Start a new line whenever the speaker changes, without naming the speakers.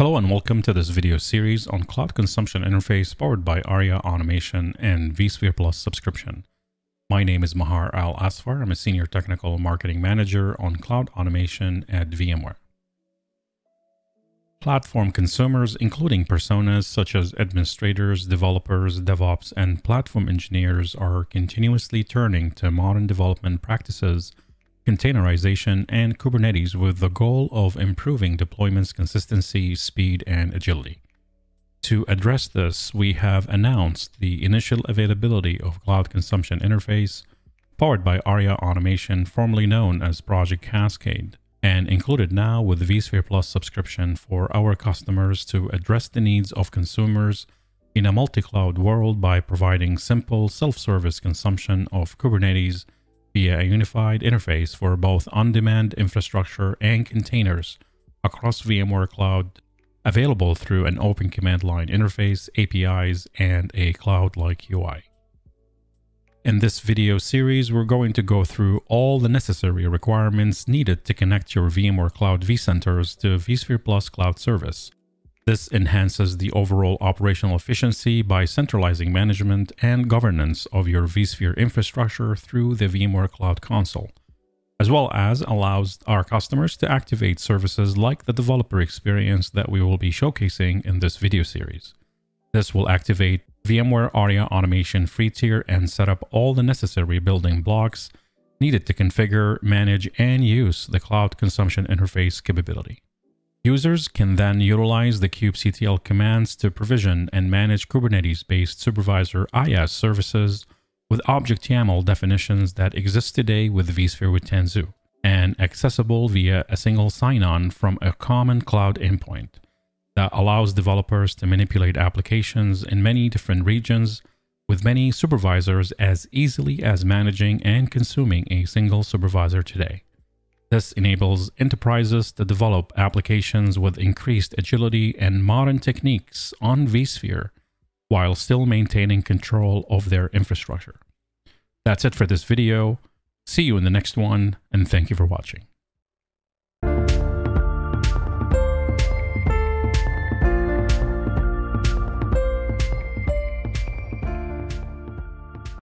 Hello and welcome to this video series on Cloud Consumption Interface powered by Aria Automation and vSphere Plus subscription. My name is Mahar Al Asfar. I'm a Senior Technical Marketing Manager on Cloud Automation at VMware. Platform consumers, including personas such as administrators, developers, DevOps, and platform engineers, are continuously turning to modern development practices containerization, and Kubernetes with the goal of improving deployment's consistency, speed, and agility. To address this, we have announced the initial availability of Cloud Consumption Interface powered by Aria Automation, formerly known as Project Cascade, and included now with vSphere Plus subscription for our customers to address the needs of consumers in a multi-cloud world by providing simple self-service consumption of Kubernetes via a unified interface for both on-demand infrastructure and containers across VMware Cloud, available through an open command line interface, APIs, and a cloud-like UI. In this video series, we're going to go through all the necessary requirements needed to connect your VMware Cloud vCenters to vSphere Plus Cloud Service, this enhances the overall operational efficiency by centralizing management and governance of your vSphere infrastructure through the VMware Cloud Console, as well as allows our customers to activate services like the developer experience that we will be showcasing in this video series. This will activate VMware Aria Automation free tier and set up all the necessary building blocks needed to configure, manage, and use the cloud consumption interface capability. Users can then utilize the kubectl commands to provision and manage Kubernetes-based supervisor IaaS services with object YAML definitions that exist today with vSphere with Tanzu and accessible via a single sign-on from a common cloud endpoint that allows developers to manipulate applications in many different regions with many supervisors as easily as managing and consuming a single supervisor today. This enables enterprises to develop applications with increased agility and modern techniques on vSphere while still maintaining control of their infrastructure. That's it for this video. See you in the next one, and thank you for watching.